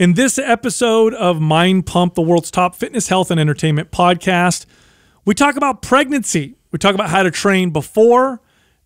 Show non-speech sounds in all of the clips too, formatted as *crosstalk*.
In this episode of Mind Pump, the world's top fitness, health, and entertainment podcast, we talk about pregnancy. We talk about how to train before,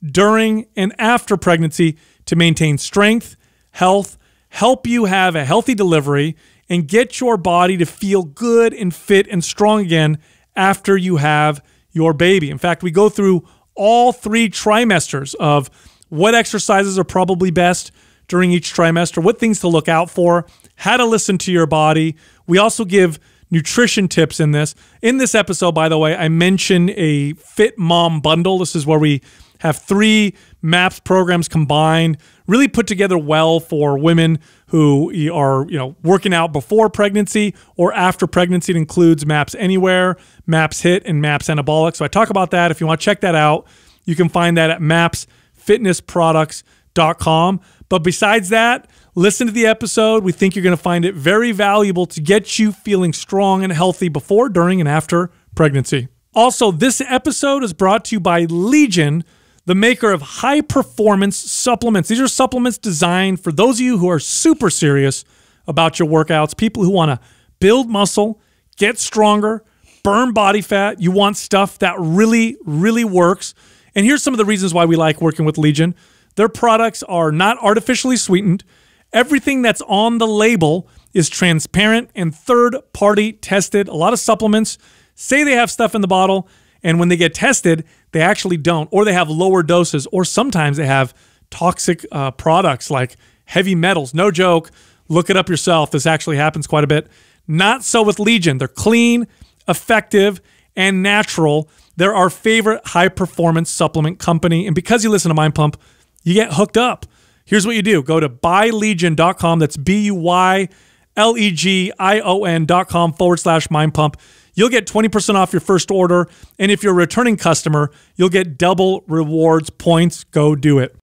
during, and after pregnancy to maintain strength, health, help you have a healthy delivery, and get your body to feel good and fit and strong again after you have your baby. In fact, we go through all three trimesters of what exercises are probably best during each trimester, what things to look out for, how to listen to your body. We also give nutrition tips in this. In this episode, by the way, I mention a Fit Mom bundle. This is where we have three MAPS programs combined, really put together well for women who are, you know, working out before pregnancy or after pregnancy. It includes MAPS Anywhere, MAPS HIIT, and MAPS Anabolic. So I talk about that. If you want to check that out, you can find that at mapsfitnessproducts.com. But besides that, listen to the episode. We think you're going to find it very valuable to get you feeling strong and healthy before, during, and after pregnancy. Also, this episode is brought to you by Legion, the maker of high performance supplements. These are supplements designed for those of you who are super serious about your workouts, people who want to build muscle, get stronger, burn body fat. You want stuff that really, really works. And here's some of the reasons why we like working with Legion. Their products are not artificially sweetened. Everything that's on the label is transparent and third party tested. A lot of supplements say they have stuff in the bottle, and when they get tested, they actually don't, or they have lower doses, or sometimes they have toxic uh, products like heavy metals. No joke. Look it up yourself. This actually happens quite a bit. Not so with Legion. They're clean, effective, and natural. They're our favorite high performance supplement company. And because you listen to Mind Pump, you get hooked up. Here's what you do go to buylegion.com. That's B U Y L E G I O N.com forward slash mind pump. You'll get 20% off your first order. And if you're a returning customer, you'll get double rewards points. Go do it.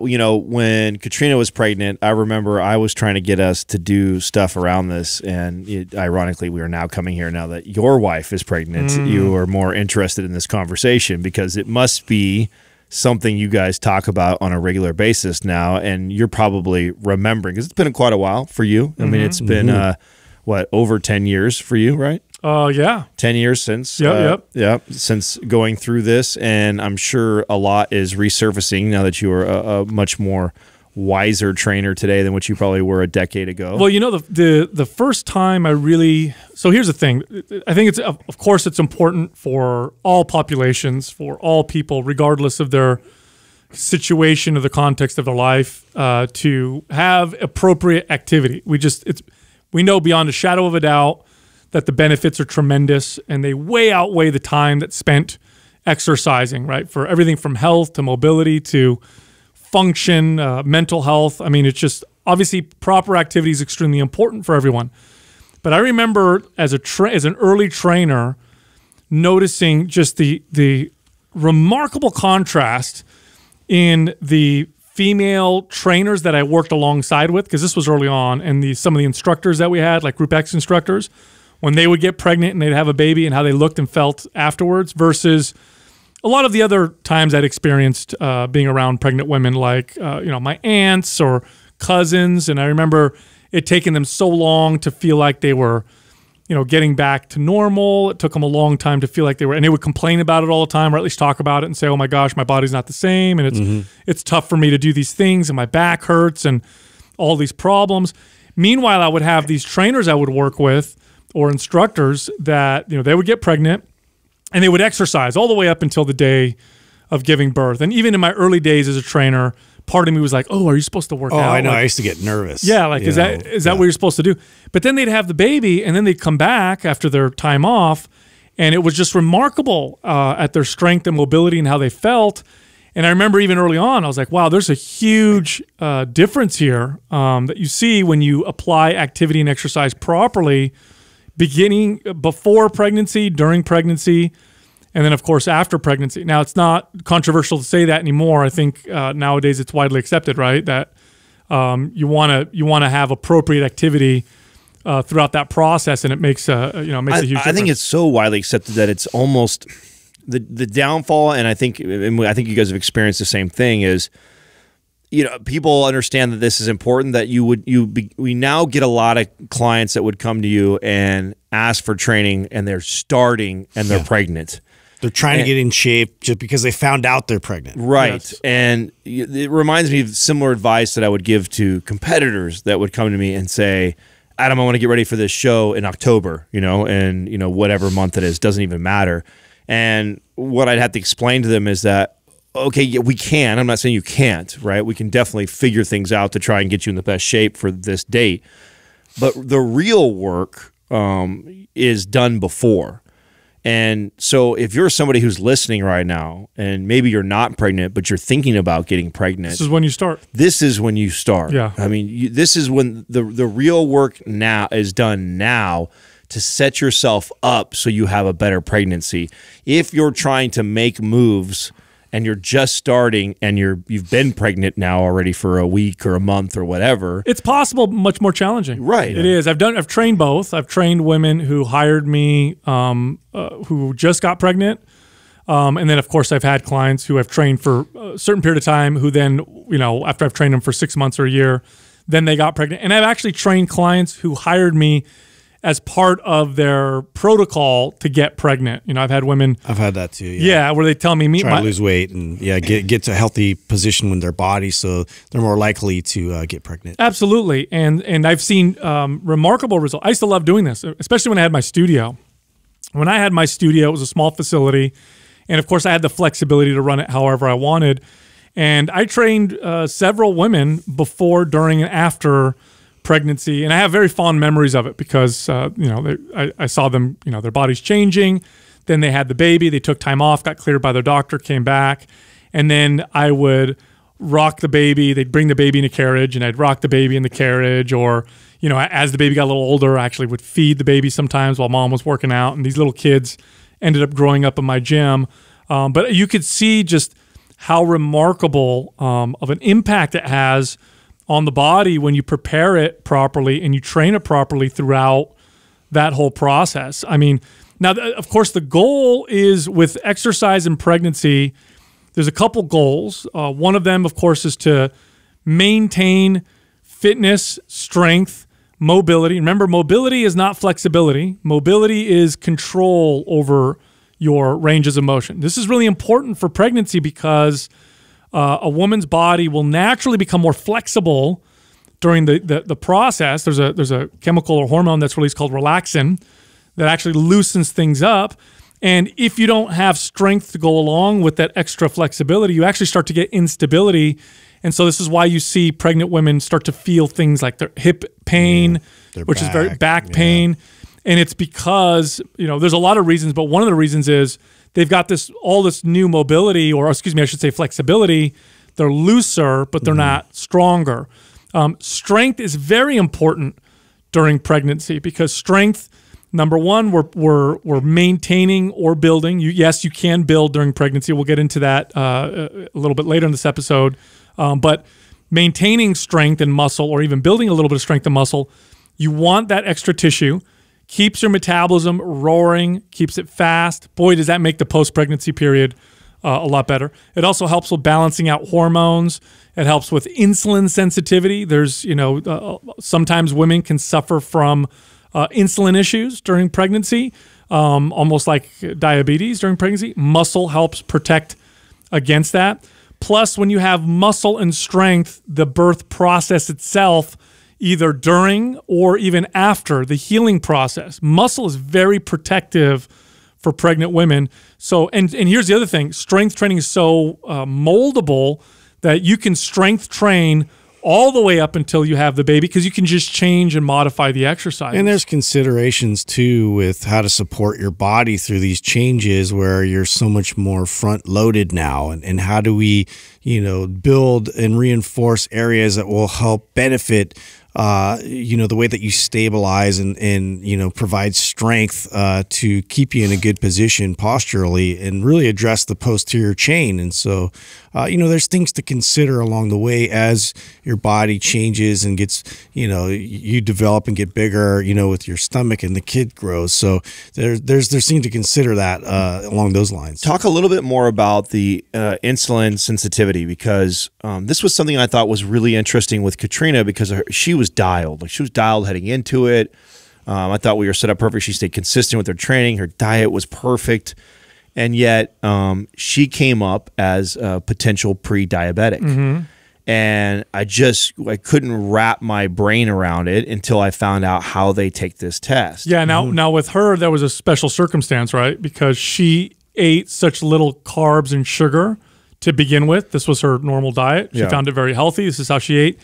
You know, when Katrina was pregnant, I remember I was trying to get us to do stuff around this. And it, ironically, we are now coming here now that your wife is pregnant. Mm. You are more interested in this conversation because it must be something you guys talk about on a regular basis now, and you're probably remembering because it's been quite a while for you. I mm-hmm. mean, it's been mm-hmm. uh, what over ten years for you, right? Uh, yeah, ten years since. Yep, uh, yep, yep. Since going through this, and I'm sure a lot is resurfacing now that you are a, a much more wiser trainer today than what you probably were a decade ago. Well, you know, the the the first time I really so here's the thing. I think it's of course it's important for all populations, for all people, regardless of their situation or the context of their life, uh, to have appropriate activity. We just it's we know beyond a shadow of a doubt that the benefits are tremendous and they way outweigh the time that's spent exercising. Right for everything from health to mobility to function, uh, mental health. I mean, it's just obviously proper activity is extremely important for everyone. But I remember as a as an early trainer noticing just the the remarkable contrast in the female trainers that I worked alongside with because this was early on and the some of the instructors that we had like group X instructors when they would get pregnant and they'd have a baby and how they looked and felt afterwards versus a lot of the other times I'd experienced uh, being around pregnant women, like uh, you know my aunts or cousins, and I remember it taking them so long to feel like they were, you know, getting back to normal. It took them a long time to feel like they were, and they would complain about it all the time, or at least talk about it and say, "Oh my gosh, my body's not the same, and it's mm-hmm. it's tough for me to do these things, and my back hurts, and all these problems." Meanwhile, I would have these trainers I would work with or instructors that you know they would get pregnant and they would exercise all the way up until the day of giving birth. And even in my early days as a trainer, part of me was like, "Oh, are you supposed to work oh, out?" I know. Like, I used to get nervous. Yeah, like is know? that is that yeah. what you're supposed to do? But then they'd have the baby, and then they'd come back after their time off, and it was just remarkable uh, at their strength and mobility and how they felt. And I remember even early on, I was like, "Wow, there's a huge uh, difference here um, that you see when you apply activity and exercise properly." Beginning before pregnancy, during pregnancy, and then of course after pregnancy. Now it's not controversial to say that anymore. I think uh, nowadays it's widely accepted, right? That um, you want to you want to have appropriate activity uh, throughout that process, and it makes a you know makes I, a huge. I think it's so widely accepted that it's almost the the downfall, and I think and I think you guys have experienced the same thing is you know people understand that this is important that you would you be, we now get a lot of clients that would come to you and ask for training and they're starting and they're Yeah. pregnant They're trying And- to get in shape just because they found out they're pregnant. right Yes. and it reminds me of similar advice that i would give to competitors that would come to me and say adam i want to get ready for this show in october you know and you know whatever month it is doesn't even matter and what i'd have to explain to them is that okay, yeah, we can. I'm not saying you can't, right? We can definitely figure things out to try and get you in the best shape for this date. But the real work um, is done before. And so if you're somebody who's listening right now and maybe you're not pregnant, but you're thinking about getting pregnant, This is when you start. this is when you start. Yeah. I mean, you, this is when the the real work now is done now to set yourself up so you have a better pregnancy. If you're trying to make moves and you're just starting and you're you've been pregnant now already for a week or a month or whatever, It's possible, much more challenging. Right. It is. I've done. I've trained both. I've trained women who hired me, um, uh, who just got pregnant, um, and then of course I've had clients who I've trained for a certain period of time, who then you know after I've trained them for six months or a year, then they got pregnant. And I've actually trained clients who hired me as part of their protocol to get pregnant. You know, I've had women, I've had that too. yeah, where they tell me meet Try my to lose weight and yeah, get get to a healthy position in their body, so they're more likely to uh, get pregnant. Absolutely, and and I've seen um, remarkable results. I used to love doing this, especially when I had my studio. When I had my studio, it was a small facility, and of course, I had the flexibility to run it however I wanted. And I trained uh, several women before, during, and after pregnancy, and I have very fond memories of it because uh, you know they, I, I saw them, you know, their bodies changing. Then they had the baby. They took time off, got cleared by their doctor, came back, and then I would rock the baby. They'd bring the baby in a carriage, and I'd rock the baby in the carriage. Or you know, as the baby got a little older, I actually would feed the baby sometimes while mom was working out. And these little kids ended up growing up in my gym. Um, but you could see just how remarkable um, of an impact it has on the body when you prepare it properly and you train it properly throughout that whole process. I mean, now, of course, the goal is with exercise and pregnancy, there's a couple goals. Uh, one of them, of course, is to maintain fitness, strength, mobility. Remember, mobility is not flexibility, mobility is control over your ranges of motion. This is really important for pregnancy because uh, a woman's body will naturally become more flexible during the, the, the process. There's a, there's a chemical or hormone that's released called relaxin that actually loosens things up. And if you don't have strength to go along with that extra flexibility, you actually start to get instability. And so this is why you see pregnant women start to feel things like their hip pain, their which is very back, back yeah. pain. And it's because, you know, there's a lot of reasons, but one of the reasons is they've got this all this new mobility, or excuse me, I should say flexibility. They're looser, but they're not stronger. Um, strength is very important during pregnancy because strength number one we're, we're, we're maintaining or building. You yes you can build during pregnancy. We'll get into that uh, a little bit later in this episode. Um, but maintaining strength and muscle or even building a little bit of strength and muscle you want that extra tissue keeps your metabolism roaring keeps it fast boy does that make the post-pregnancy period uh, a lot better. It also helps with balancing out hormones. It helps with insulin sensitivity. There's, you know, uh, sometimes women can suffer from uh, insulin issues during pregnancy, um, almost like diabetes during pregnancy. Muscle helps protect against that. Plus, when you have muscle and strength, the birth process itself, either during or even after the healing process, muscle is very protective for pregnant women. So, and and here's the other thing: strength training is so uh, moldable that you can strength train all the way up until you have the baby because you can just change and modify the exercise. And there's considerations too with how to support your body through these changes where you're so much more front loaded now. And, and how do we, you know, build and reinforce areas that will help benefit uh, you know, the way that you stabilize and, and you know, provide strength uh, to keep you in a good position posturally and really address the posterior chain. And so, uh, you know, there's things to consider along the way as your body changes and gets, you know, you develop and get bigger, you know, with your stomach and the kid grows. So there's there's there's things to consider that uh, along those lines. Talk a little bit more about the uh, insulin sensitivity because um, this was something I thought was really interesting with Katrina because her, she was dialed. Like she was dialed heading into it. Um, I thought we were set up perfect. She stayed consistent with her training. Her diet was perfect. And yet um, she came up as a potential pre diabetic. Mm-hmm. And I just I couldn't wrap my brain around it until I found out how they take this test. Yeah. Now, now with her, there was a special circumstance, right? Because she ate such little carbs and sugar to begin with. This was her normal diet. She Yeah. found it very healthy. This is how she ate.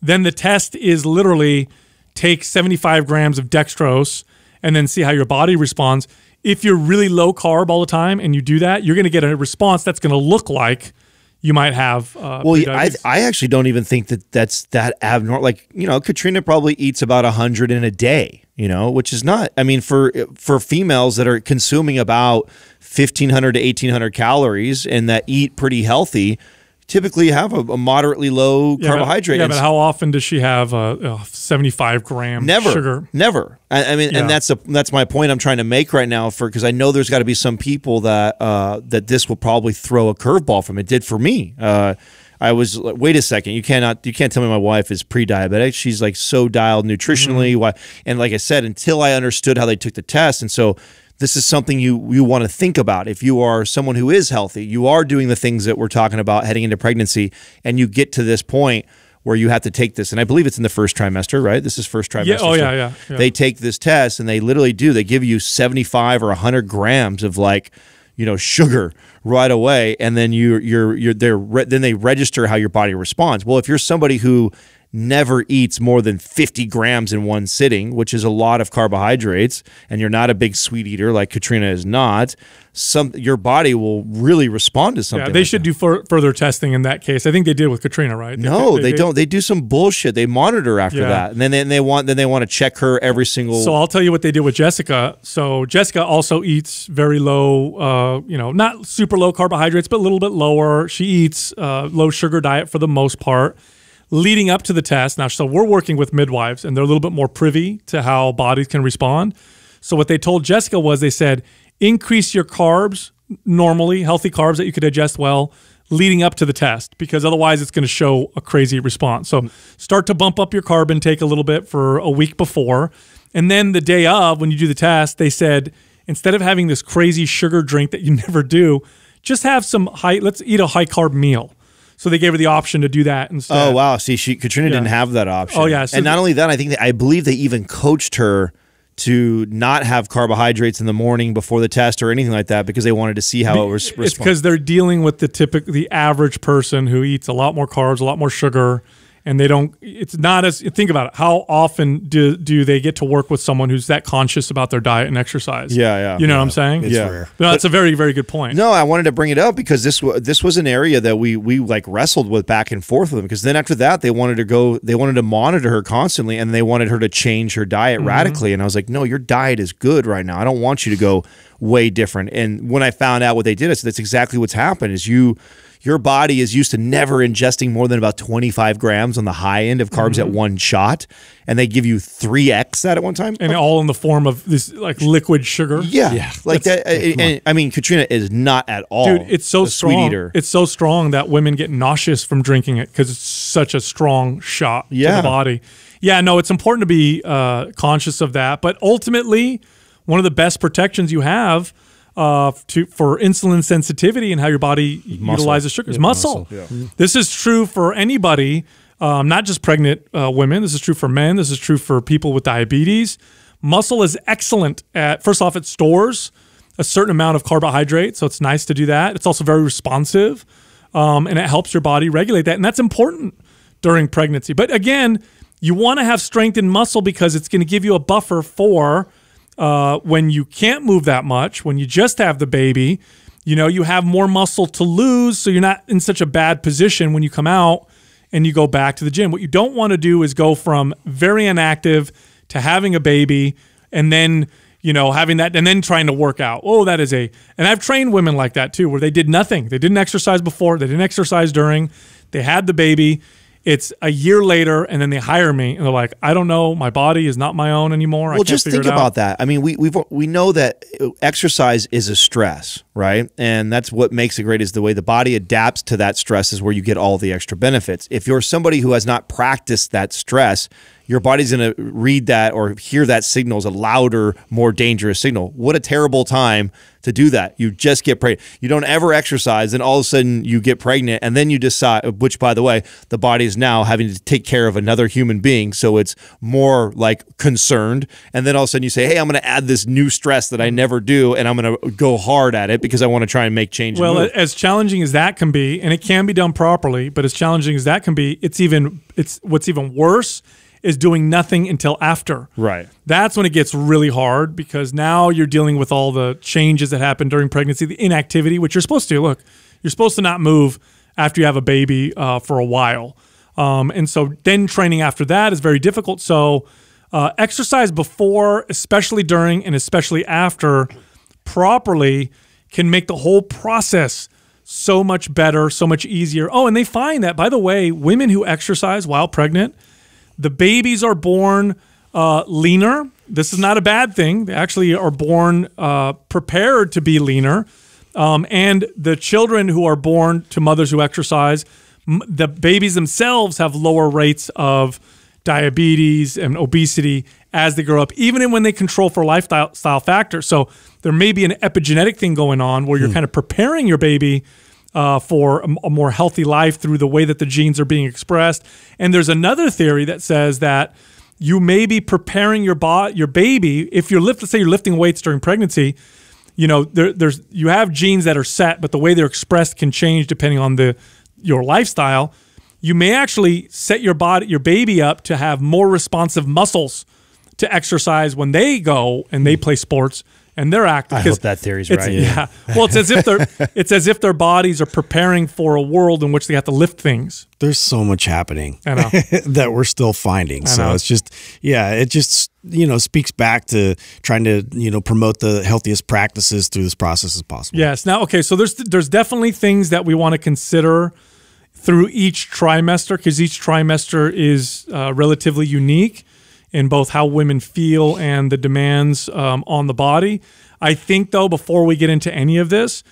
Then the test is literally take 75 grams of dextrose and then see how your body responds. If you're really low carb all the time and you do that, you're going to get a response that's going to look like you might have. Uh, Well, I. I actually don't even think that that's that abnormal. Like, you know, Katrina probably eats about a hundred in a day, you know, which is not, I mean, for, for females that are consuming about 1500 to 1800 calories and that eat pretty healthy, typically have a, a moderately low Yeah, but- carbohydrate. Yeah, And but how often does she have a, a 75 gram Never, sugar? never. I, I mean, Yeah. and that's a that's my point I'm trying to make right now. For because I know there's got to be some people that uh, that this will probably throw a curveball from. It did for me. Uh, I was like, wait a second, you cannot you can't tell me my wife is pre-diabetic. She's like so dialed nutritionally. Mm-hmm. Why? And like I said, until I understood how they took the test, and so. This is something you you want to think about. If you are someone who is healthy, you are doing the things that we're talking about heading into pregnancy, and you get to this point where you have to take this. And I believe it's in the first trimester, right? This is first trimester. Yeah, oh, yeah, yeah, yeah. They take this test and they literally do. They give you 75 or 100 grams of like, you know, sugar right away, and then you you're you're they're re- then they register how your body responds. Well, if you're somebody who never eats more than 50 grams in one sitting, which is a lot of carbohydrates, and you're not a big sweet eater like Katrina is not, some your body will really respond to something. Yeah, they like should that. do fur- further testing in that case. I think they did with Katrina, right? No, they, don't. They do some bullshit. They monitor after Yeah. that, and then they, they want then they want to check her every single. So I'll tell you what they did with Jessica. So Jessica also eats very low, uh, you know, not super low carbohydrates, but a little bit lower. She eats uh, low sugar diet for the most part. Leading up to the test, now, so we're working with midwives, and they're a little bit more privy to how bodies can respond. So what they told Jessica was they said increase your carbs normally, healthy carbs that you could digest well, leading up to the test, because otherwise it's going to show a crazy response. So start to bump up your carb intake a little bit for a week before. And then the day of, when you do the test, they said instead of having this crazy sugar drink that you *laughs* never do, just have some high, let's eat a high carb meal. So they gave her the option to do that instead. oh wow! See, she Katrina didn't have that option. Oh, yeah, so and not only that, I think I believe they even coached her to not have carbohydrates in the morning before the test or anything like that because they wanted to see how it was. It's because they're dealing with the typical, the average person who eats a lot more carbs, a lot more sugar, and they don't. It's not as think about it. How often do do they get to work with someone who's that conscious about their diet and exercise? Yeah, yeah. You know what I'm saying? It's Yeah. rare. No, that's a very very good point. No, I wanted to bring it up because this wa- this was an area that we we like wrestled with back and forth with them because then after that they wanted to go they wanted to monitor her constantly and they wanted her to change her diet Mm-hmm. radically and I was like no your diet is good right now I don't want you to go way different and when I found out what they did I said that's exactly what's happened is you your body is used to never ingesting more than about 25 grams on the high end of carbs Mm-hmm. at one shot and they give you 3x that at one time And all in the form of this like liquid sugar. yeah, Yeah. like that and, and, I mean Katrina is not at all Dude, it's so a sweet eater It's so strong that women get nauseous from drinking it because it's such a strong shot to the body. Yeah, no, it's important to be uh, conscious of that. But ultimately, one of the best protections you have uh, to for insulin sensitivity and how your body utilizes sugars. is muscle. This is true for anybody, um, not just pregnant uh, women. This is true for men. This is true for people with diabetes. Muscle is excellent at first off, it stores a certain amount of carbohydrate, so it's nice to do that. It's also very responsive, um, and it helps your body regulate that, and that's important during pregnancy. But again, you want to have strength in muscle because it's going to give you a buffer for uh, when you can't move that much, when you just have the baby. You know, you have more muscle to lose, so you're not in such a bad position when you come out and you go back to the gym. What you don't want to do is go from very inactive to having a baby and then you know having that and then trying to work out oh that is a and i've trained women like that too where they did nothing they didn't exercise before they didn't exercise during they had the baby it's a year later and then they hire me and they're like i don't know. My body is not my own anymore. Well just think about that. I mean we we we know that uh, exercise is a stress right? And that's what makes it great is the way the body adapts to that stress is where you get all the extra benefits. If you're somebody who has not practiced that stress your body's going to read that or hear that signal as a louder, more dangerous signal. What a terrible time to do that. You just get pregnant. You don't ever exercise, and all of a sudden you get pregnant, and then you decide, which, by the way, the body is now having to take care of another human being. So it's more like concerned. And then all of a sudden you say, hey, I'm going to add this new stress that I never do, and I'm going to go hard at it because I want to try and make change. Well, as challenging as that can be, and it can be done properly, but as challenging as that can be, it's even, it's what's even worse is doing nothing until after. Right. That's when it gets really hard because now you're dealing with all the changes that happen during pregnancy, the inactivity, which you're supposed to. Look, you're supposed to not move after you have a baby uh, for a while. Um, and so then training after that is very difficult. So uh, exercise before, especially during, and especially after properly can make the whole process so much better, so much easier. Oh, and they find that, by the way, women who exercise while pregnant – the babies are born uh, leaner. This is not a bad thing. They actually are born uh, prepared to be leaner. Um, and the children who are born to mothers who exercise, the babies themselves have lower rates of diabetes and obesity as they grow up, even when they control for lifestyle style factors. So there may be an epigenetic thing going on where you're hmm. kind of preparing your baby uh, for a, a, more healthy life through the way that the genes are being expressed. And there's another theory that says that you may be preparing your bo- your baby if you're lift, let's say you're lifting weights during pregnancy. You know, there, there's you have genes that are set, but the way they're expressed can change depending on the your lifestyle. You may actually set your body, your baby up to have more responsive muscles to exercise when they go and they play sports and they're active. I hope that theory's right. Yeah. *laughs* Well, it's as if they're it's as if their bodies are preparing for a world in which they have to lift things. There's so much happening *laughs* that we're still finding. So it's just yeah, it just you know speaks back to trying to you know promote the healthiest practices through this process as possible. Yes. Now, okay, so there's there's definitely things that we want to consider through each trimester because each trimester is uh, relatively unique in both how women feel and the demands um, on the body. I think, though, before we get into any of this,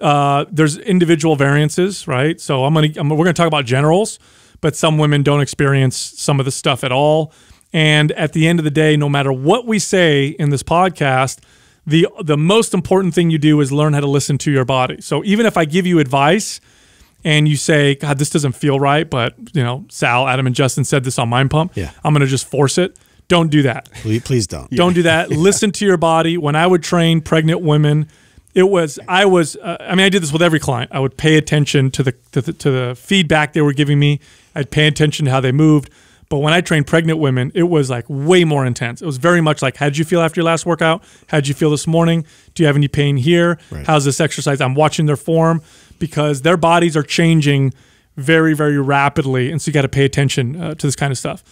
uh, there's individual variances, right? So I'm gonna I'm, we're gonna talk about generals, but some women don't experience some of the stuff at all. And at the end of the day, no matter what we say in this podcast, the the most important thing you do is learn how to listen to your body. So even if I give you advice and you say, God, this doesn't feel right, but you know, Sal, Adam, and Justin said this on Mind Pump. Yeah. I'm gonna just force it. Don't do that. Please, please don't. Don't do that. *laughs* Listen to your body. When I would train pregnant women, it was I was uh, I mean I did this with every client. I would pay attention to the, to the to the feedback they were giving me. I'd pay attention to how they moved. But when I trained pregnant women, it was like way more intense. It was very much like, how did you feel after your last workout? How did you feel this morning? Do you have any pain here? Right. How's this exercise? I'm watching their form because their bodies are changing very, very rapidly. And so you got to pay attention uh, to this kind of stuff.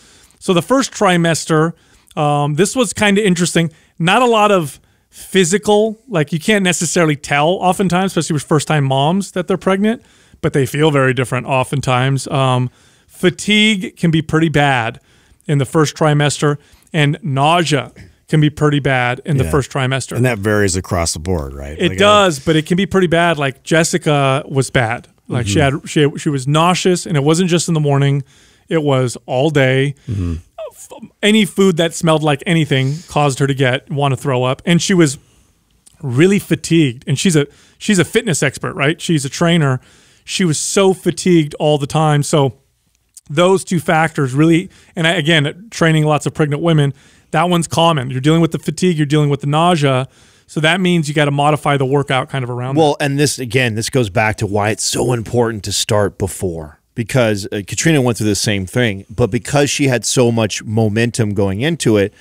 So the first trimester, um, this was kind of interesting. Not a lot of physical, like you can't necessarily tell oftentimes, especially with first time moms that they're pregnant, but they feel very different oftentimes. Um, fatigue can be pretty bad in the first trimester, and nausea can be pretty bad in yeah. the first trimester. And that varies across the board, right? It like does, I, but it can be pretty bad. Like Jessica was bad. Like mm-hmm. she had she she was nauseous, and it wasn't just in the morning. It was all day. Mm-hmm. Any food that smelled like anything caused her to get want to throw up, and she was really fatigued. And she's a she's a fitness expert, right? She's a trainer. She was so fatigued all the time. So those two factors really, and I, again, training lots of pregnant women, that one's common. You're dealing with the fatigue, you're dealing with the nausea. So that means you got to modify the workout kind of around. Well, that. and this again, this goes back to why it's so important to start before because uh, Katrina went through the same thing, but because she had so much momentum going into it,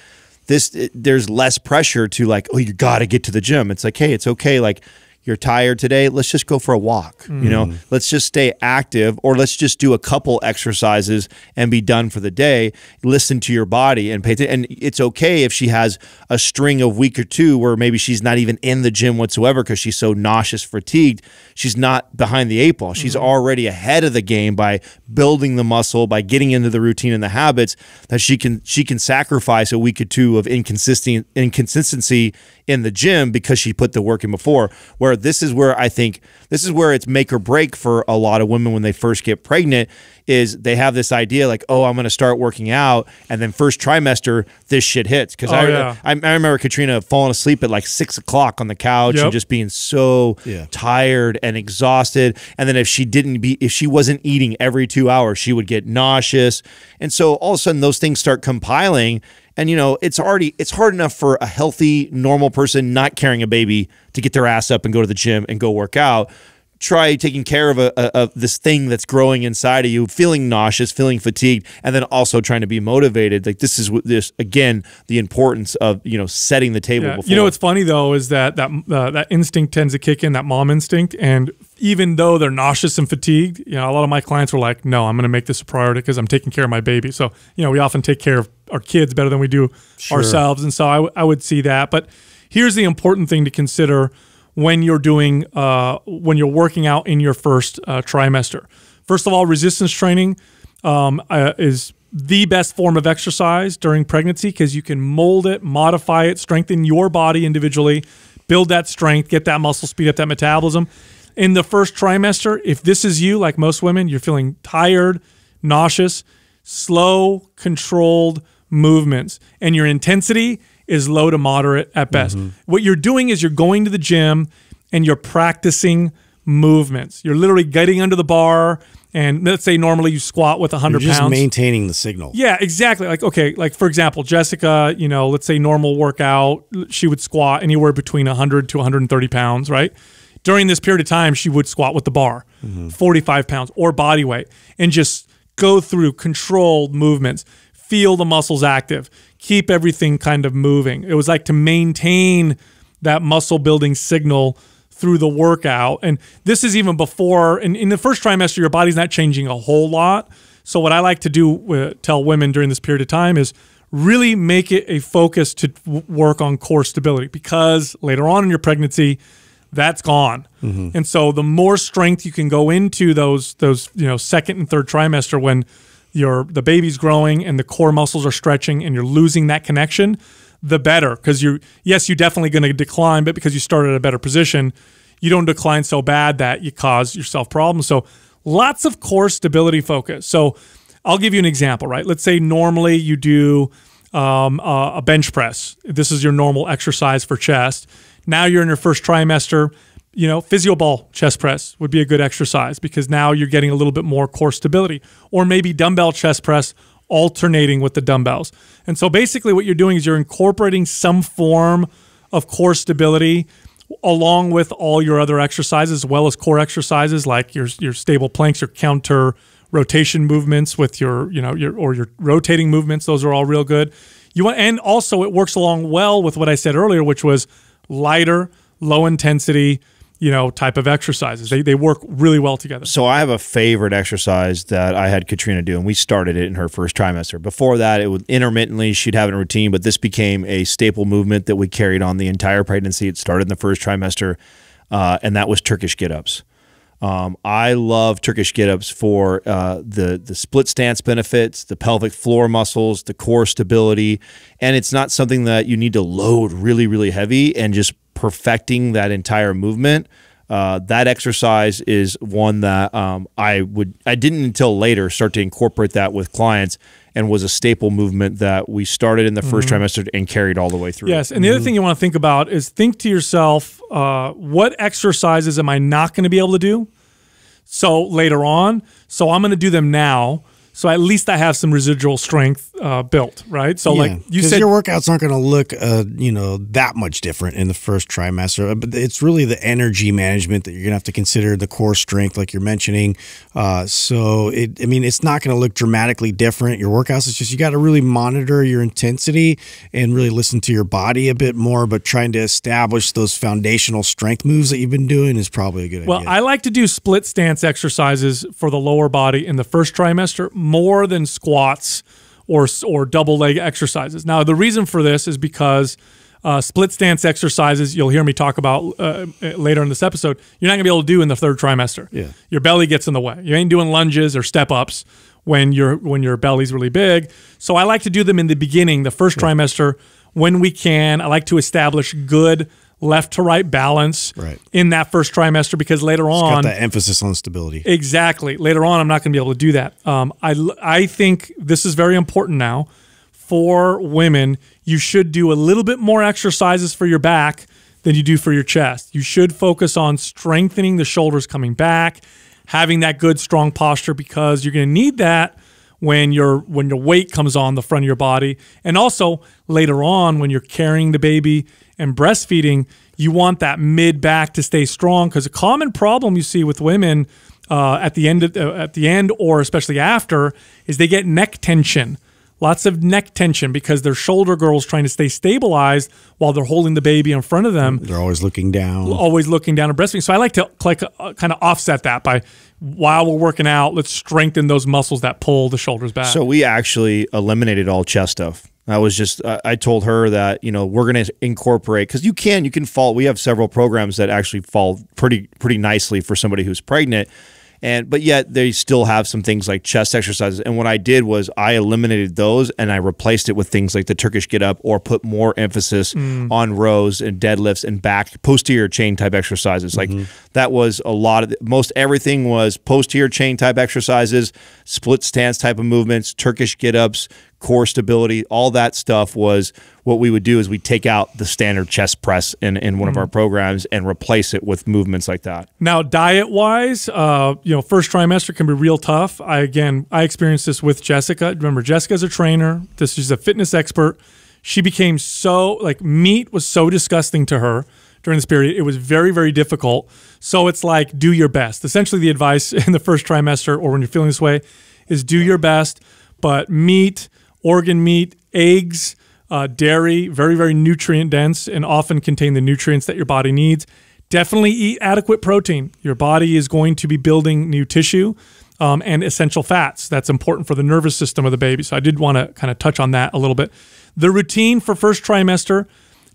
this it, there's less pressure to like, oh, you got to get to the gym. It's like, hey, it's okay. Like, you're tired today. Let's just go for a walk. You know, mm. let's just stay active, or let's just do a couple exercises and be done for the day. Listen to your body and pay attention. And it's okay if she has a string of week or two where maybe she's not even in the gym whatsoever because she's so nauseous, fatigued. She's not behind the eight ball. She's mm-hmm. already ahead of the game by building the muscle, by getting into the routine and the habits that she can she can sacrifice a week or two of inconsistent inconsistency in the gym because she put the work in before. Where this is where I think this is where it's make or break for a lot of women when they first get pregnant is they have this idea like, oh, I'm going to start working out, and then first trimester this shit hits because Oh, I, yeah. I I remember Katrina falling asleep at like six o'clock on the couch Yep. and just being so Yeah. tired and exhausted. And then if she didn't be, if she wasn't eating every two hours, she would get nauseous. And so all of a sudden, those things start compiling. And you know, it's already it's hard enough for a healthy, normal person not carrying a baby to get their ass up and go to the gym and go work out. Try taking care of a, a of this thing that's growing inside of you, feeling nauseous, feeling fatigued, and then also trying to be motivated. Like this is what this again, the importance of you know setting the table Yeah. before. You know what's funny though is that that uh, that instinct tends to kick in, that mom instinct, and even though they're nauseous and fatigued, you know, a lot of my clients were like, "No, I'm going to make this a priority because I'm taking care of my baby." So you know, we often take care of our kids better than we do ourselves, and so I would see that. But here's the important thing to consider when you're doing uh, when you're working out in your first uh, trimester. First of all, resistance training um, uh, is the best form of exercise during pregnancy because you can mold it, modify it, strengthen your body individually, build that strength, get that muscle, speed up that metabolism. In the first trimester, if this is you, like most women, you're feeling tired, nauseous, slow, controlled movements, and your intensity is low to moderate at best. Mm-hmm. What you're doing is you're going to the gym and you're practicing movements. You're literally getting under the bar, and let's say normally you squat with 100 You're just pounds. maintaining the signal. Yeah, exactly. Like okay, like for example, Jessica, you know, let's say normal workout, she would squat anywhere between 100 to 130 pounds, right? During this period of time, she would squat with the bar, mm-hmm. 45 pounds or body weight, and just go through controlled movements, feel the muscles active, keep everything kind of moving. It was like to maintain that muscle building signal through the workout. And this is even before, in, in the first trimester, your body's not changing a whole lot. So, what I like to do, uh, tell women during this period of time is really make it a focus to work on core stability because later on in your pregnancy, that's gone. And so the more strength you can go into those those you know second and third trimester when your the baby's growing and the core muscles are stretching and you're losing that connection, the better because you're yes you're definitely going to decline, but because you started at a better position, you don't decline so bad that you cause yourself problems. So lots of core stability focus. So I'll give you an example, right? Let's say normally you do um, uh, a bench press. This is your normal exercise for chest. Now you're in your first trimester. You know, physio ball chest press would be a good exercise because now you're getting a little bit more core stability. Or maybe dumbbell chest press alternating with the dumbbells. And so basically, what you're doing is you're incorporating some form of core stability along with all your other exercises, as well as core exercises like your your stable planks, your counter rotation movements with your you know your or your rotating movements. Those are all real good. You want and also it works along well with what I said earlier, which was lighter, low intensity, you know, type of exercises. They they work really well together. So I have a favorite exercise that I had Katrina do, and we started it in her first trimester. Before that, it would intermittently she'd have it in routine, but this became a staple movement that we carried on the entire pregnancy. It started in the first trimester, uh, and that was Turkish get-ups. Um, I love Turkish get-ups for uh, the the split stance benefits, the pelvic floor muscles, the core stability, and it's not something that you need to load really really heavy and just perfecting that entire movement. Uh, that exercise is one that um, I would I didn't until later start to incorporate that with clients and was a staple movement that we started in the 1st trimester and carried all the way through. Yes, and the other thing you want to think about is think to yourself, uh, what exercises am I not going to be able to do? So later on, so I'm going to do them now. So at least I have some residual strength uh, built, right? So Yeah, like you said, your workouts aren't going to look, uh, you know, that much different in the first trimester. But it's really the energy management that you're going to have to consider, the core strength, like you're mentioning. Uh, so it, I mean, it's not going to look dramatically different. Your workouts, it's just you got to really monitor your intensity and really listen to your body a bit more. But trying to establish those foundational strength moves that you've been doing is probably a good well, idea. Well, I like to do split stance exercises for the lower body in the first trimester more than squats or or double leg exercises. Now, the reason for this is because uh, split stance exercises you'll hear me talk about uh, later in this episode. You're not gonna be able to do in the third trimester. Yeah. your belly gets in the way. You ain't doing lunges or step ups when your when your belly's really big. So I like to do them in the beginning, the first trimester, when we can. I like to establish good left to right balance Right. in that first trimester because later Got on that emphasis on stability. Exactly. Later on, I'm not going to be able to do that. Um, I, I think this is very important now for women. You should do a little bit more exercises for your back than you do for your chest. You should focus on strengthening the shoulders coming back, having that good, strong posture because you're going to need that when your when your weight comes on the front of your body and also later on when you're carrying the baby and breastfeeding you want that mid back to stay strong because a common problem you see with women uh, at the end of, uh, at the end or especially after is they get neck tension lots of neck tension because their shoulder girdles trying to stay stabilized while they're holding the baby in front of them They're always looking down. always looking down and breastfeeding. So I like to like uh, kind of offset that by while we're working out, let's strengthen those muscles that pull the shoulders back. So we actually eliminated all chest stuff. I was just I told her that you know we're going to incorporate because you can you can fall. We have several programs that actually fall pretty pretty nicely for somebody who's pregnant, and but yet they still have some things like chest exercises. And what I did was I eliminated those and I replaced it with things like the Turkish get up or put more emphasis mm. on rows and deadlifts and back posterior chain type exercises. Like mm-hmm. that was a lot of the, most everything was posterior chain type exercises, split stance type of movements, Turkish get ups, core stability, all that stuff was what we would do is we take out the standard chest press in, in one of our programs and replace it with movements like that. Now, diet wise, uh, you know, first trimester can be real tough. I again, I experienced this with Jessica. Remember, Jessica's a trainer. This is a fitness expert. She became so like meat was so disgusting to her during this period. It was very, very difficult. So it's like do your best. Essentially, the advice *laughs* in the first trimester or when you're feeling this way is do your best. But meat, organ meat, eggs, uh, dairy, very, very nutrient dense and often contain the nutrients that your body needs. Definitely eat adequate protein. Your body is going to be building new tissue um, and essential fats. That's important for the nervous system of the baby. So I did want to kind of touch on that a little bit. The routine for first trimester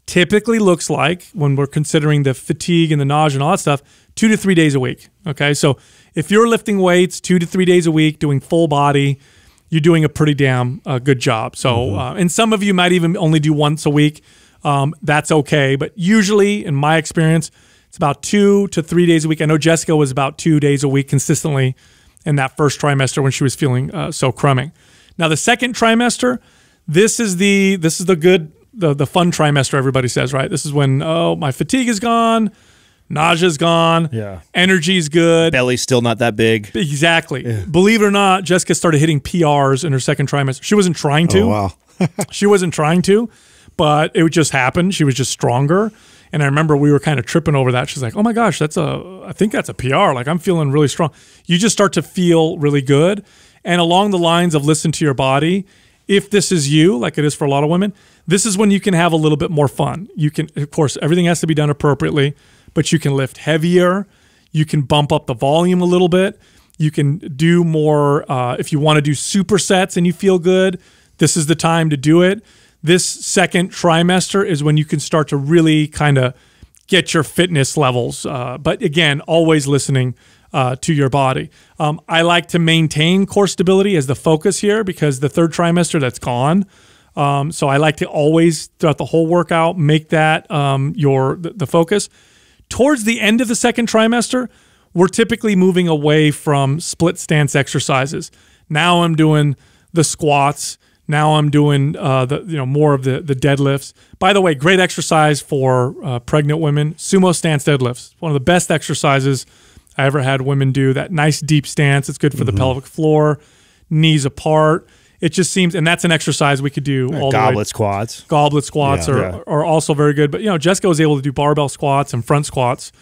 typically looks like when we're considering the fatigue and the nausea and all that stuff, two to three days a week. Okay. So if you're lifting weights two to three days a week, doing full body, you're doing a pretty damn uh, good job. So, uh, and some of you might even only do once a week. Um, that's okay. But usually, in my experience, it's about two to three days a week. I know Jessica was about two days a week consistently in that first trimester when she was feeling uh, so crumbing. Now, the second trimester, this is the this is the good the the fun trimester. Everybody says right. This is when oh my fatigue is gone, nausea's gone, Yeah. energy's good. Belly's still not that big. Exactly. Believe it or not, Jessica started hitting PRs in her second trimester. She wasn't trying to. Oh, wow. *laughs* *laughs* She wasn't trying to, but it just happened. She was just stronger. And I remember we were kind of tripping over that. She's like, "Oh my gosh, that's a I think that's a PR. Like I'm feeling really strong." You just start to feel really good. And along the lines of listen to your body, if this is you, like it is for a lot of women, this is when you can have a little bit more fun. You can of course, everything has to be done appropriately, but you can lift heavier. You can bump up the volume a little bit. You can do more uh, if you want to do supersets and you feel good. This is the time to do it. This second trimester is when you can start to really kind of get your fitness levels. Uh, but again, always listening uh, to your body. Um, I like to maintain core stability as the focus here because the third trimester that's gone. Um, so I like to always throughout the whole workout make that um, your the, the focus. Towards the end of the second trimester, we're typically moving away from split stance exercises. Now I'm doing the squats. Now I'm doing uh, the you know more of the the deadlifts. By the way, great exercise for uh, pregnant women. Sumo stance deadlifts, one of the best exercises I ever had women do. That nice deep stance. It's good for the pelvic floor, knees apart. It just seems, and that's an exercise we could do all the Goblet squats. goblet squats Yeah. are, Yeah. are also very good. But you know, Jessica was able to do barbell squats and front squats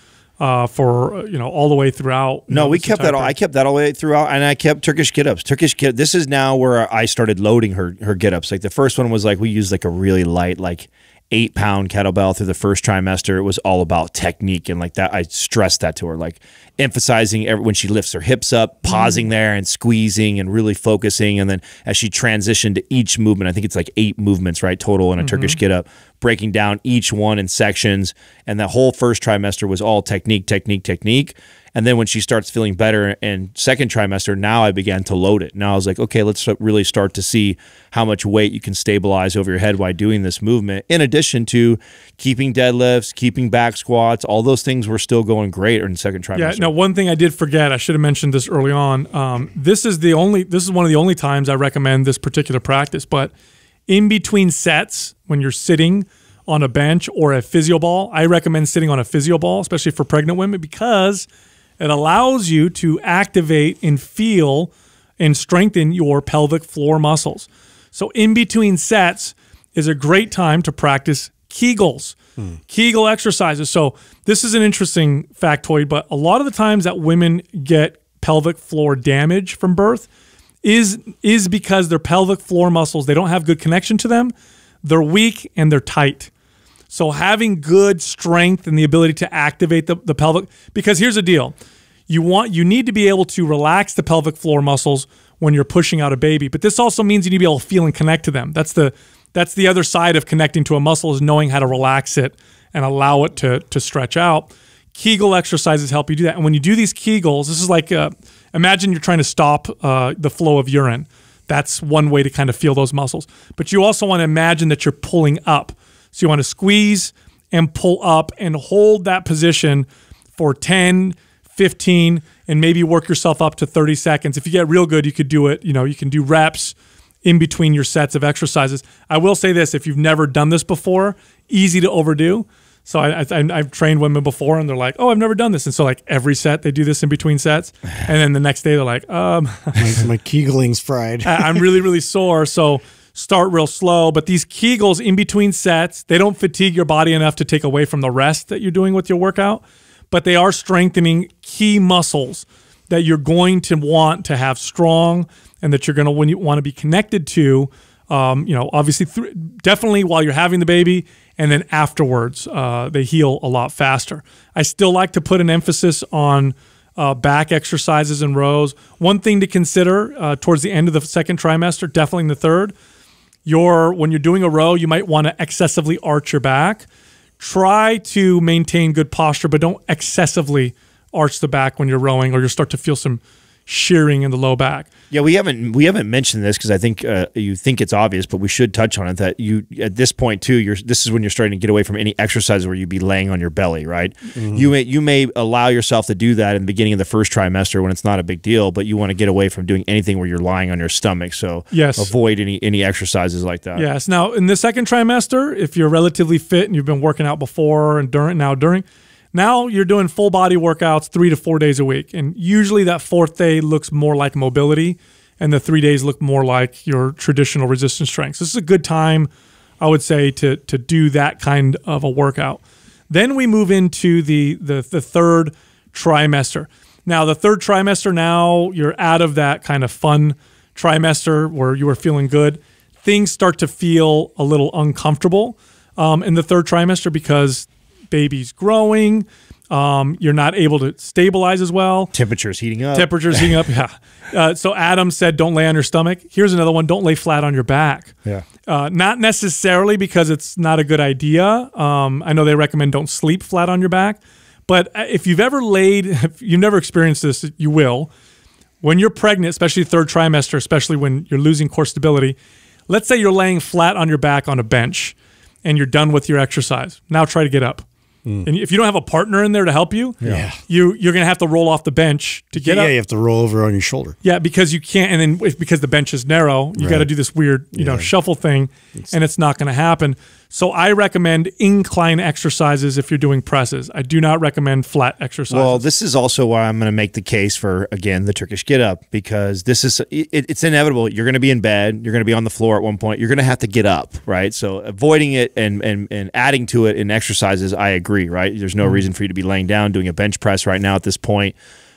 uh, for uh, you know all the way throughout. No, know, we kept that. All, I kept that all the way throughout, and I kept Turkish get ups. Turkish get. This is now where I started loading her her get ups. Like the first one was like we used like a really light like eight pound kettlebell through the first trimester. It was all about technique and like that. I stressed that to her, like emphasizing every, when she lifts her hips up, mm. pausing there and squeezing and really focusing. And then as she transitioned to each movement, I think it's like eight movements right total in a Turkish mm-hmm. get up, breaking down each one in sections. And the whole first trimester was all technique, technique, technique. And then when she starts feeling better in second trimester, now I began to load it. Now I was like, okay, let's really start to see how much weight you can stabilize over your head while doing this movement. In addition to keeping deadlifts, keeping back squats, all those things were still going great in second trimester. Yeah. Now, one thing I did forget, I should have mentioned this early on. Um, this is the only, this is one of the only times I recommend this particular practice. But in between sets, when you're sitting on a bench or a physio ball, I recommend sitting on a physio ball, especially for pregnant women, because it allows you to activate and feel and strengthen your pelvic floor muscles. So, in between sets is a great time to practice Kegels, Kegel exercises. So, this is an interesting factoid, but a lot of the times that women get pelvic floor damage from birth is is because their pelvic floor muscles they don't have good connection to them. They're weak and they're tight. So having good strength and the ability to activate the, the pelvic because here's the deal. You want you need to be able to relax the pelvic floor muscles when you're pushing out a baby. But this also means you need to be able to feel and connect to them. That's the that's the other side of connecting to a muscle is knowing how to relax it and allow it to to stretch out. Kegel exercises help you do that. And when you do these Kegels, this is like uh, imagine you're trying to stop uh, the flow of urine. That's one way to kind of feel those muscles. But you also want to imagine that you're pulling up. So you want to squeeze and pull up and hold that position for 10, 15, and maybe work yourself up to 30 seconds. If you get real good, you could do it. You know, you can do reps in between your sets of exercises. I will say this if you've never done this before, easy to overdo. So I, I've trained women before, and they're like, "Oh, I've never done this." And so like every set, they do this in between sets, and then the next day they're like, "Um, *laughs* my, my Kegeling's fried. I- I'm really, really sore. So start real slow. But these Kegels in between sets, they don't fatigue your body enough to take away from the rest that you're doing with your workout, but they are strengthening key muscles that you're going to want to have strong and that you're going to you want to be connected to. Um, you know, obviously, definitely while you're having the baby, and then afterwards, uh, they heal a lot faster. I still like to put an emphasis on uh, back exercises and rows. One thing to consider uh, towards the end of the second trimester, definitely in the third, when you're doing a row, you might want to excessively arch your back. Try to maintain good posture, but don't excessively arch the back when you're rowing, or you'll start to feel some shearing in the low back. Yeah, we haven't we haven't mentioned this because I think uh, you think it's obvious, but we should touch on it. That you at this point too, you're this is when you're starting to get away from any exercise where you'd be laying on your belly, right? You may you may allow yourself to do that in the beginning of the first trimester when it's not a big deal, but you want to get away from doing anything where you're lying on your stomach. So Yes. avoid any any exercises like that. Yes. Now, in the second trimester, if you're relatively fit and you've been working out before and during, now during, now you're doing full body workouts three to four days a week. And usually that fourth day looks more like mobility, and the three days look more like your traditional resistance strength. So this is a good time, I would say, to to do that kind of a workout. Then we move into the the, the third trimester. Now, the third trimester, now you're out of that kind of fun trimester where you were feeling good. Things start to feel a little uncomfortable um, in the third trimester because baby's growing. Um, you're not able to stabilize as well. Temperatures heating up. Temperature's heating up. *laughs* Yeah. Uh, so Adam said, "Don't lay on your stomach." Here's another one: Don't lay flat on your back. yeah. Uh, not necessarily because it's not a good idea. Um, I know they recommend don't sleep flat on your back, but uh, if you've ever laid, *laughs* if you've never experienced this, you will. When you're pregnant, especially third trimester, especially when you're losing core stability, let's say you're laying flat on your back on a bench and you're done with your exercise. Now try to get up. Mm. And if you don't have a partner in there to help you, Yeah. you you're gonna have to roll off the bench to get yeah, up. you have to roll over on your shoulder. Yeah, because you can't, and then if, because the bench is narrow, you got to do this weird, you know, shuffle thing, and it's not going to happen. So I recommend incline exercises if you're doing presses. I do not recommend flat exercises. Well, this is also why I'm going to make the case for again the Turkish get up because this is it, it's inevitable. You're going to be in bed. You're going to be on the floor at one point. You're going to have to get up, right? So avoiding it and and and adding to it in exercises, I agree, right? There's no mm-hmm. reason for you to be laying down doing a bench press right now at this point.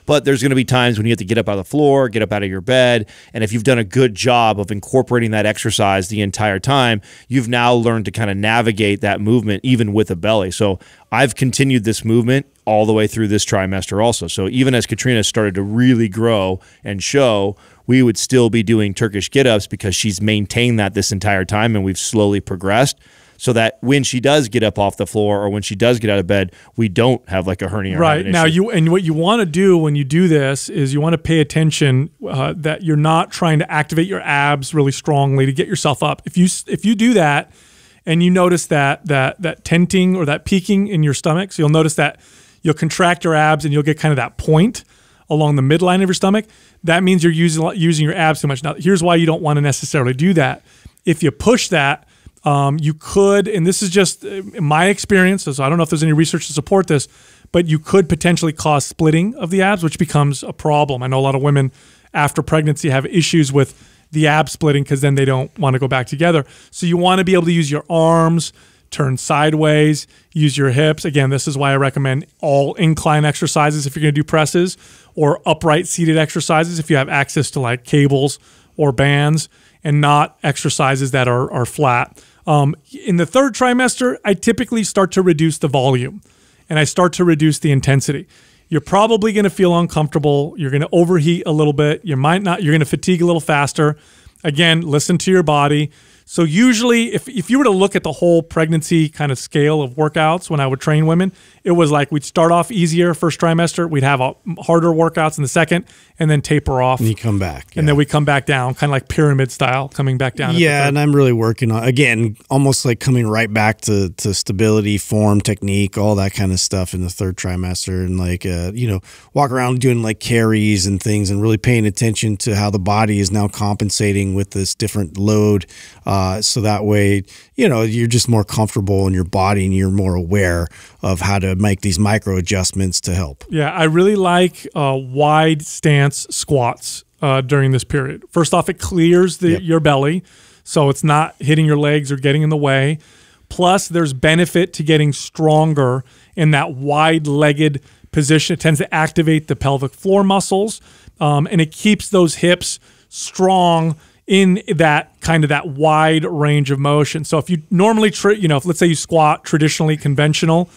But there's going to be times when you have to get up out of the floor, get up out of your bed. And if you've done a good job of incorporating that exercise the entire time, you've now learned to kind of navigate that movement even with a belly. So I've continued this movement all the way through this trimester also. So even as Katrina started to really grow and show, we would still be doing Turkish get ups because she's maintained that this entire time and we've slowly progressed so that when she does get up off the floor or when she does get out of bed, we don't have like a hernia. Right now, you and what you want to do when you do this is you want to pay attention uh, that you're not trying to activate your abs really strongly to get yourself up. If you if you do that and you notice that that that tenting or that peaking in your stomach, so you'll notice that you'll contract your abs and you'll get kind of that point along the midline of your stomach. That means you're using using your abs too much. Now, here's why you don't want to necessarily do that. If you push that um, you could, and this is just uh, my experience, so I don't know if there's any research to support this, but you could potentially cause splitting of the abs, which becomes a problem. I know a lot of women after pregnancy have issues with the ab splitting because then they don't want to go back together. So you want to be able to use your arms, turn sideways, use your hips. Again, this is why I recommend all incline exercises if you're going to do presses or upright seated exercises if you have access to like cables or bands and not exercises that are, are flat. Um, in the third trimester, I typically start to reduce the volume and I start to reduce the intensity. You're probably going to feel uncomfortable. You're going to overheat a little bit. You might not, you're going to fatigue a little faster. Again, listen to your body. So usually, if, if you were to look at the whole pregnancy kind of scale of workouts when I would train women, it was like we'd start off easier first trimester, we'd have a, harder workouts in the second, and then taper off. And you come back, yeah. and then we come back down, kind of like pyramid style, coming back down. Yeah, and I'm really working on again, almost like coming right back to to stability, form, technique, all that kind of stuff in the third trimester, and like uh, you know, walk around doing like carries and things, and really paying attention to how the body is now compensating with this different load. Uh, uh, so that way, you know, you're just more comfortable in your body and you're more aware of how to make these micro adjustments to help. Yeah, I really like uh, wide stance squats uh, during this period. First off, it clears the, yep. your belly, so it's not hitting your legs or getting in the way. Plus, there's benefit to getting stronger in that wide legged position. It tends to activate the pelvic floor muscles um, and it keeps those hips strong in that kind of that wide range of motion. So if you normally, you know, if let's say you squat traditionally conventional,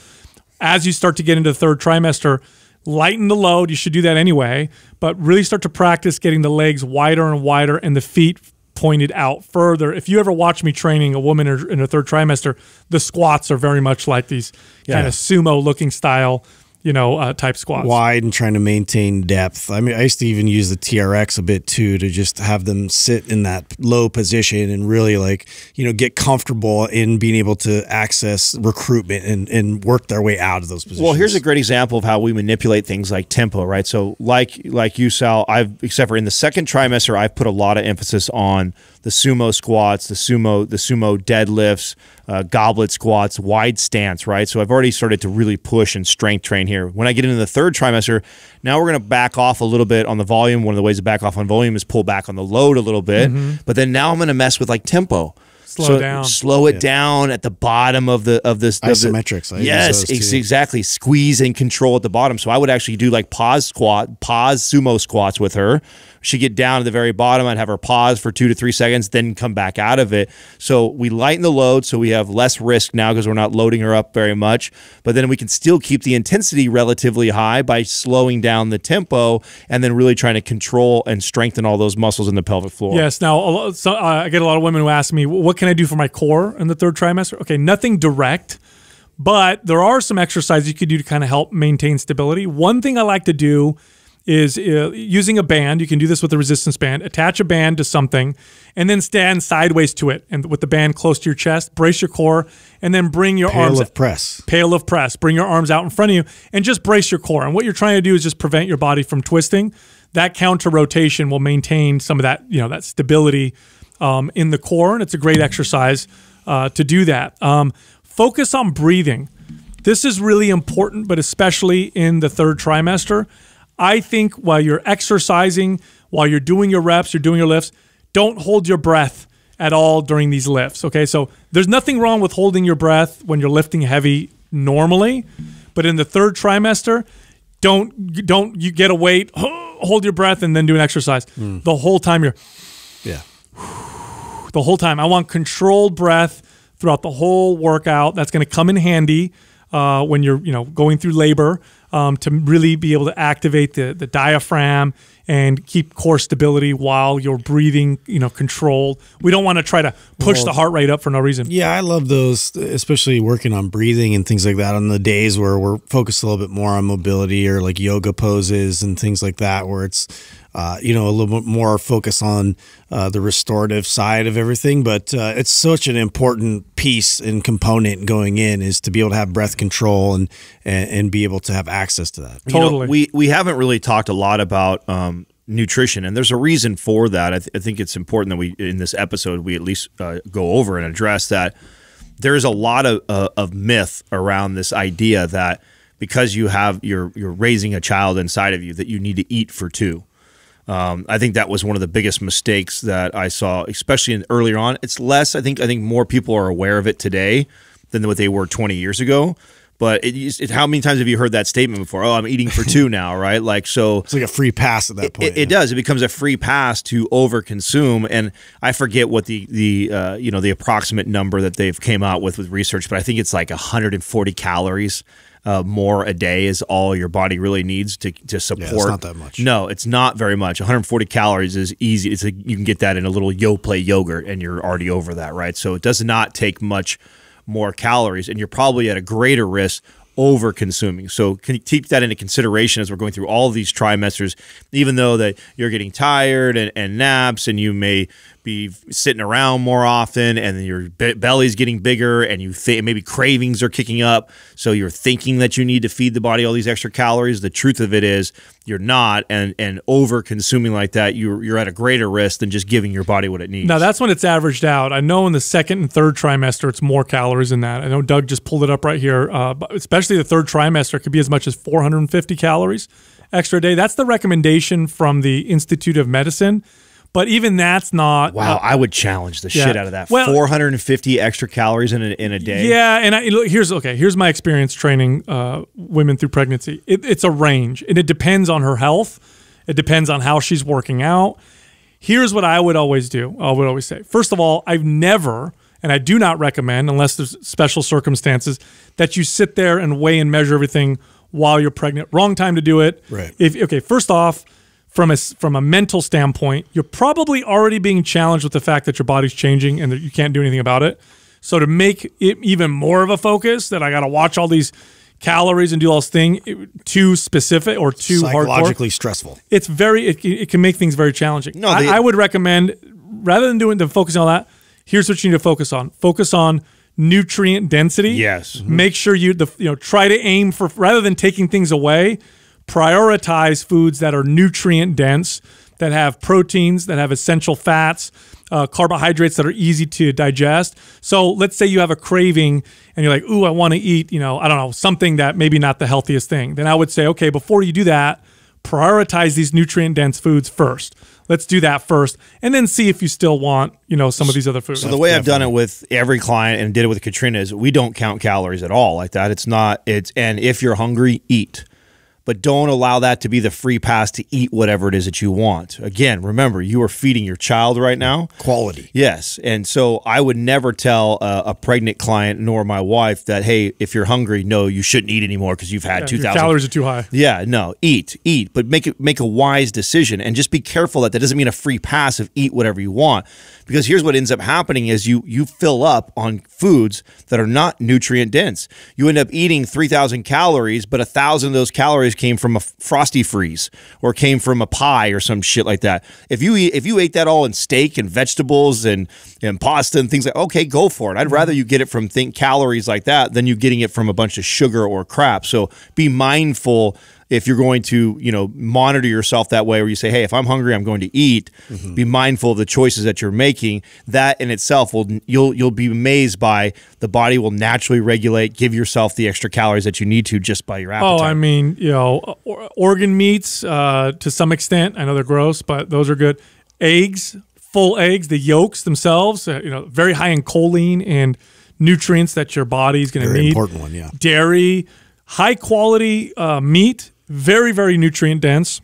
as you start to get into the third trimester, lighten the load. You should do that anyway, but really start to practice getting the legs wider and wider and the feet pointed out further. If you ever watch me training a woman in her third trimester, the squats are very much like these yeah. kind of sumo looking style you know, uh, type squats. Wide and trying to maintain depth. I mean, I used to even use the TRX a bit too to just have them sit in that low position and really like, you know, get comfortable in being able to access recruitment and, and work their way out of those positions. Well, here's a great example of how we manipulate things like tempo, right? So like like you, Sal, I've except for in the second trimester, I've put a lot of emphasis on the sumo squats, the sumo the sumo deadlifts, uh, goblet squats, wide stance, right? So I've already started to really push and strength train here. When I get into the third trimester, now we're going to back off a little bit on the volume. One of the ways to back off on volume is pull back on the load a little bit. Mm-hmm. But then now I'm going to mess with like tempo slow so down. Slow it yeah. down at the bottom of the of this isometrics. The, yes, exactly. Squeeze and control at the bottom. So I would actually do like pause squat, pause sumo squats with her. She'd get down to the very bottom. I'd have her pause for two to three seconds, then come back out of it. So we lighten the load, so we have less risk now because we're not loading her up very much. But then we can still keep the intensity relatively high by slowing down the tempo and then really trying to control and strengthen all those muscles in the pelvic floor. Yes. Now, so, uh, I get a lot of women who ask me, "What can I do for my core in the third trimester?" Okay, nothing direct. But there are some exercises you could do to kind of help maintain stability. One thing I like to do is uh, using a band. You can do this with a resistance band. Attach a band to something and then stand sideways to it and with the band close to your chest. Brace your core and then bring your pail arms. Of press. Pallof press. Bring your arms out in front of you and just brace your core. And what you're trying to do is just prevent your body from twisting. That counter rotation will maintain some of that, you know, that stability um, in the core. And it's a great exercise uh, to do that. Um, focus on breathing. This is really important, but especially in the third trimester. I think while you're exercising, while you're doing your reps, you're doing your lifts, don't hold your breath at all during these lifts. Okay, so there's nothing wrong with holding your breath when you're lifting heavy normally, but in the third trimester, don't don't you get a weight, *gasps* hold your breath, and then do an exercise. The whole time you're Yeah. The whole time. I want controlled breath throughout the whole workout. That's going to come in handy uh, when you're, you know, going through labor um, to really be able to activate the the diaphragm and keep core stability while you're breathing, you know, controlled. We don't want to try to push Well, the heart rate up for no reason. Yeah, I love those, especially working on breathing and things like that on the days where we're focused a little bit more on mobility or like yoga poses and things like that, where it's, uh, you know, a little bit more focus on uh, the restorative side of everything. But uh, it's such an important piece and component going in is to be able to have breath control and, and, and be able to have access to that. You know, Totally. we we haven't really talked a lot about um, nutrition, and there's a reason for that. I, th- I think it's important that we in this episode we at least uh, go over and address that. There's a lot of uh, of myth around this idea that because you have you're you're raising a child inside of you that you need to eat for two. Um, I think that was one of the biggest mistakes that I saw, especially in, earlier on. It's less. I think. I think more people are aware of it today than what they were 20 years ago. But it, it, how many times have you heard that statement before? Oh, I'm eating for two *laughs* now, right? Like so. It's like a free pass at that point. It, it does. It becomes a free pass to overconsume, and I forget what the the uh, you know the approximate number that they've came out with with research, but I think it's like 140 calories uh, more a day is all your body really needs to to support. not that much. No, it's not very much. 140 calories is easy. It's a, you can get that in a little Yoplait yogurt, and you're already over that, right? So it does not take much more calories, and you're probably at a greater risk over consuming. So can you keep that into consideration as we're going through all these trimesters, even though that you're getting tired and, and naps and you may be sitting around more often and your belly's getting bigger and you th- maybe cravings are kicking up. So you're thinking that you need to feed the body all these extra calories. The truth of it is you're not. And, and over consuming like that, you're, you're at a greater risk than just giving your body what it needs. Now that's when it's averaged out. I know in the second and third trimester, it's more calories than that. I know Doug just pulled it up right here. Uh, especially the third trimester, it could be as much as 450 calories extra day. That's the recommendation from the Institute of Medicine. But even that's not. Wow, uh, I would challenge the yeah. shit out of that. Well- 450 extra calories in a, in a day. Yeah, and I, look, here's okay. Here's my experience training uh, women through pregnancy. It, it's a range, and it depends on her health. It depends on how she's working out. Here's what I would always do. I would always say. First of all, I've never, and I do not recommend, unless there's special circumstances, that you sit there and weigh and measure everything while you're pregnant. Wrong time to do it. Right. If okay, first off, from a from a mental standpoint, you're probably already being challenged with the fact that your body's changing and that you can't do anything about it. So to make it even more of a focus, that I got to watch all these calories and do all this thing it- too specific or too hardcore. Psychologically stressful. It's very it, it can make things very challenging. No, I, I would recommend rather than doing the focusing on that. Here's what you need to focus on: focus on nutrient density. Yes. Mm-hmm. Make sure you the you know try to aim for rather than taking things away, prioritize foods that are nutrient dense, that have proteins, that have essential fats, uh, carbohydrates that are easy to digest. So let's say you have a craving and you're like, ooh, I want to eat, you know, I don't know, something that maybe not the healthiest thing. Then I would say, okay, before you do that, prioritize these nutrient dense foods first. Let's do that first, and then see if you still want, you know, some of these other foods. So the way I've done it with every client and did it with Katrina is we don't count calories at all like that. It's not it's and if you're hungry, eat. But don't allow that to be the free pass to eat whatever it is that you want. Again, remember, you are feeding your child right now. Quality. Yes. And so I would never tell a, a pregnant client nor my wife that, hey, if you're hungry, no, you shouldn't eat anymore because you've had Your 2,000 calories are too high. yeah, no, eat, eat, but make it make a wise decision and just be careful that that doesn't mean a free pass of eat whatever you want. Because here's what ends up happening is you you fill up on foods that are not nutrient dense. You end up eating 3000 calories, but a 1000 of those calories came from a frosty freeze or came from a pie or some shit like that. If you eat if you ate that all in steak and vegetables and and pasta and things like okay, go for it. I'd mm-hmm. rather you get it from think calories like that than you getting it from a bunch of sugar or crap. So be mindful if you're going to, you know, monitor yourself that way, where you say, hey, if I'm hungry, I'm going to eat. Mm-hmm. Be mindful of the choices that you're making. That in itself will you'll you'll be amazed by the body will naturally regulate, give yourself the extra calories that you need to just by your appetite. Oh, I mean, you know, organ meats uh, to some extent. I know they're gross, but those are good. Eggs, full eggs, the yolks themselves, uh, you know, very high in choline and nutrients that your body's going to Very need. important one, yeah. Dairy, high quality uh, meat, very very nutrient dense.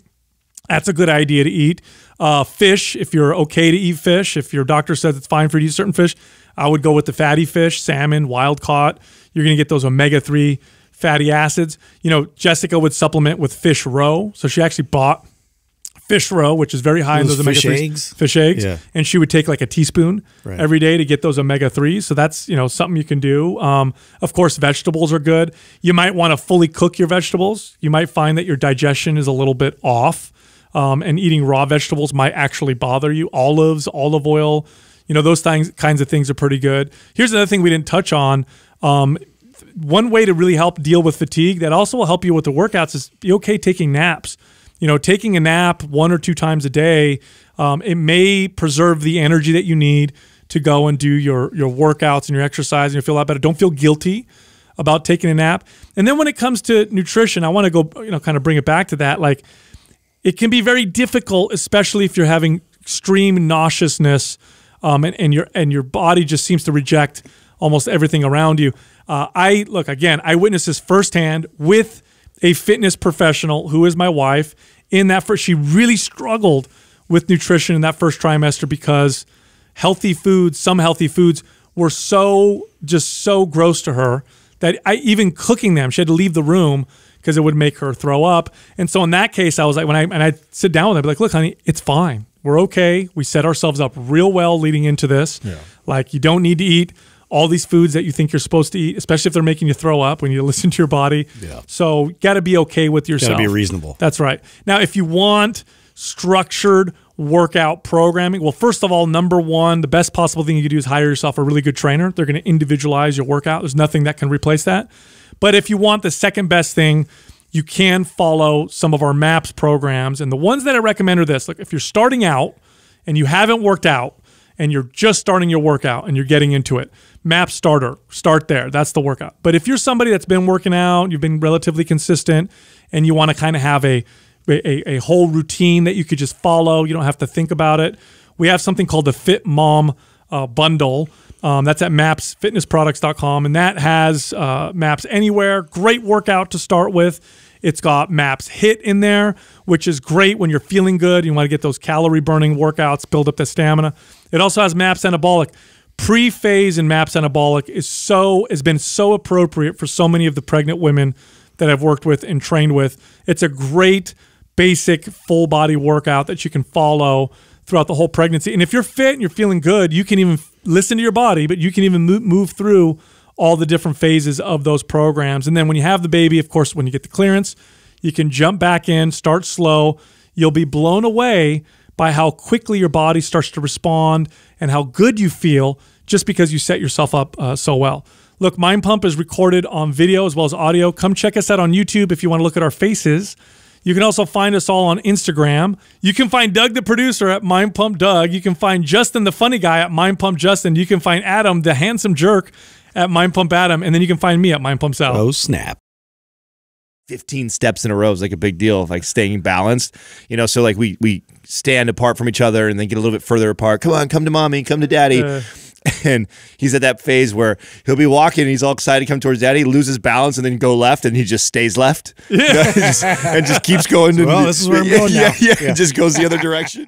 That's a good idea to eat. Uh, fish, if you're okay to eat fish, if your doctor says it's fine for you to eat certain fish, I would go with the fatty fish, salmon, wild caught. You're going to get those omega 3 fatty acids. You know, Jessica would supplement with fish roe. So she actually bought fish roe, which is very high in Those those omega fish 3s. eggs? Fish eggs. Yeah. And she would take like a teaspoon Right. every day to get those omega 3s. So that's, you know, something you can do. Um, of course, vegetables are good. You might want to fully cook your vegetables. You might find that your digestion is a little bit off. Um, and eating raw vegetables might actually bother you. Olives, olive oil, you know, those things, kinds of things are pretty good. Here's another thing we didn't touch on. Um, one way to really help deal with fatigue that also will help you with the workouts is be okay taking naps. You know, taking a nap one or two times a day, um, it may preserve the energy that you need to go and do your your workouts and your exercise, and you feel a lot better. Don't feel guilty about taking a nap. And then when it comes to nutrition, I want to go, you know, kind of bring it back to that. Like, it can be very difficult, especially if you're having extreme nauseousness, um, and, and your and your body just seems to reject almost everything around you. Uh, I look again. I witnessed this firsthand with a fitness professional who is my wife. In that first, she really struggled with nutrition in that first trimester because healthy foods, some healthy foods, were so just so gross to her that I even cooking them, she had to leave the room because it would make her throw up. And so in that case, I was like, when I and I sit down with her, I'd be like, look, honey, it's fine. We're okay. We set ourselves up real well leading into this. Like you don't need to eat all these foods that you think you're supposed to eat, especially if they're making you throw up when you *laughs* listen to your body. Yeah. So you got to be okay with yourself. Gotta be reasonable. That's right. Now, if you want structured workout programming, well, first of all, number one, the best possible thing you can do is hire yourself a really good trainer. They're going to individualize your workout. There's nothing that can replace that. But if you want the second best thing, you can follow some of our MAPS programs. And the ones that I recommend are this. Look, if you're starting out and you haven't worked out and you're just starting your workout and you're getting into it, MAPS Starter, start there. That's the workout. But if you're somebody that's been working out, you've been relatively consistent, and you want to kind of have a, a a whole routine that you could just follow, you don't have to think about it. We have something called the Fit Mom uh, bundle. Um, that's at mapsfitnessproducts.com, and that has uh, MAPS Anywhere. Great workout to start with. It's got MAPS HIIT in there, which is great when you're feeling good. You want to get those calorie burning workouts, build up the stamina. It also has MAPS Anabolic. Pre-phase and MAPS Anabolic is so has been so appropriate for so many of the pregnant women that I've worked with and trained with. It's a great basic full body workout that you can follow throughout the whole pregnancy. And if you're fit and you're feeling good, you can even listen to your body, but you can even move, move through all the different phases of those programs. And then when you have the baby, of course, when you get the clearance, you can jump back in, start slow. You'll be blown away by how quickly your body starts to respond and how good you feel just because you set yourself up uh, so well. Look, Mind Pump is recorded on video as well as audio. Come check us out on YouTube if you want to look at our faces. You can also find us all on Instagram. You can find Doug the producer at Mind Pump Doug. You can find Justin the funny guy at Mind Pump Justin. You can find Adam the handsome jerk at Mind Pump Adam, and then you can find me at Mind Pump Sal. Oh snap! 15 steps in a row is like a big deal of like staying balanced you know so like we we stand apart from each other and then get a little bit further apart come on come to mommy come to daddy Uh. *laughs* and he's at that phase where he'll be walking and he's all excited to come towards daddy loses balance and then go left and he just stays left yeah. *laughs* and just keeps going to Well, this is where I'm *laughs* going yeah, now. yeah, yeah, just goes the other direction